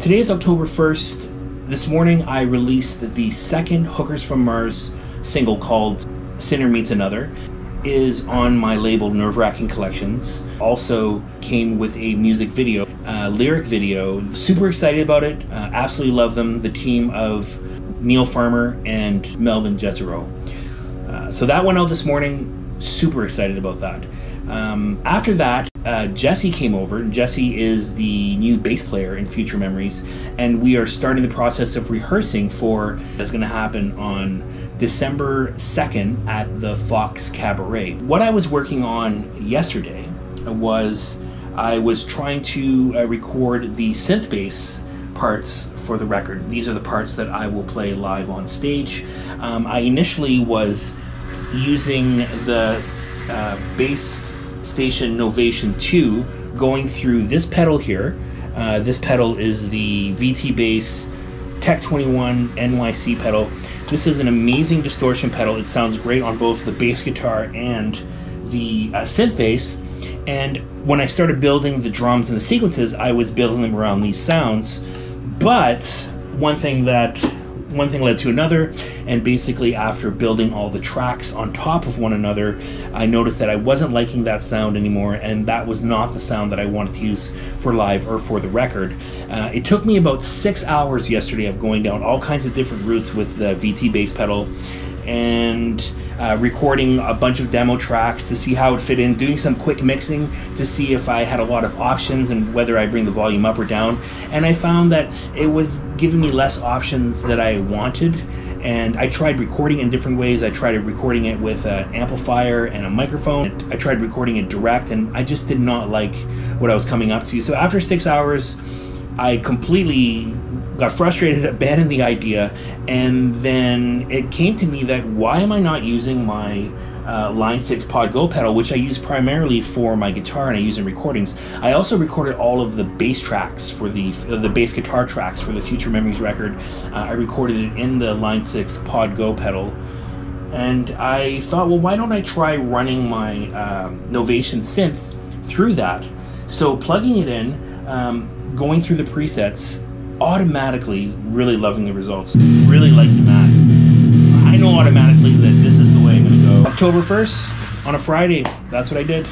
Today is October 1st. This morning I released the second Hookers from Mars single called Sinner Meets Another is on my label Nerve Wracking Collections. Also came with a music video, lyric video. Super excited about it. Uh, absolutely love them. The team of Neil Farmer and Melvin Jezero. Uh, so that went out this morning. Super excited about that. Um, after that, uh, Jesse came over. And Jesse is the new bass player in Future Memories, and we are starting the process of rehearsing for that's going to happen on December 2nd at the Fox Cabaret. What I was working on yesterday was I was trying to uh, record the synth bass parts for the record. These are the parts that I will play live on stage. Um, I initially was using the uh, bass station Novation 2 going through this pedal here. Uh, this pedal is the VT Bass Tech 21 NYC pedal. This is an amazing distortion pedal. It sounds great on both the bass guitar and the uh, synth bass. And when I started building the drums and the sequences, I was building them around these sounds. But one thing that one thing led to another, and basically, after building all the tracks on top of one another, I noticed that I wasn't liking that sound anymore, and that was not the sound that I wanted to use for live or for the record. Uh, it took me about six hours yesterday of going down all kinds of different routes with the VT bass pedal and uh, recording a bunch of demo tracks to see how it fit in, doing some quick mixing to see if I had a lot of options and whether I bring the volume up or down. And I found that it was giving me less options that I wanted. And I tried recording in different ways. I tried recording it with an amplifier and a microphone. I tried recording it direct, and I just did not like what I was coming up to. So after six hours, I completely got frustrated, abandoned the idea, and then it came to me that why am I not using my uh, Line 6 Pod Go pedal, which I use primarily for my guitar and I use in recordings. I also recorded all of the bass tracks for the uh, the bass guitar tracks for the Future Memories record. Uh, I recorded it in the Line 6 Pod Go pedal. And I thought, well, why don't I try running my um, Novation synth through that? So plugging it in, um, going through the presets, automatically really loving the results, really liking that. I know automatically that this is the way I'm to go. October 1st on a Friday, that's what I did.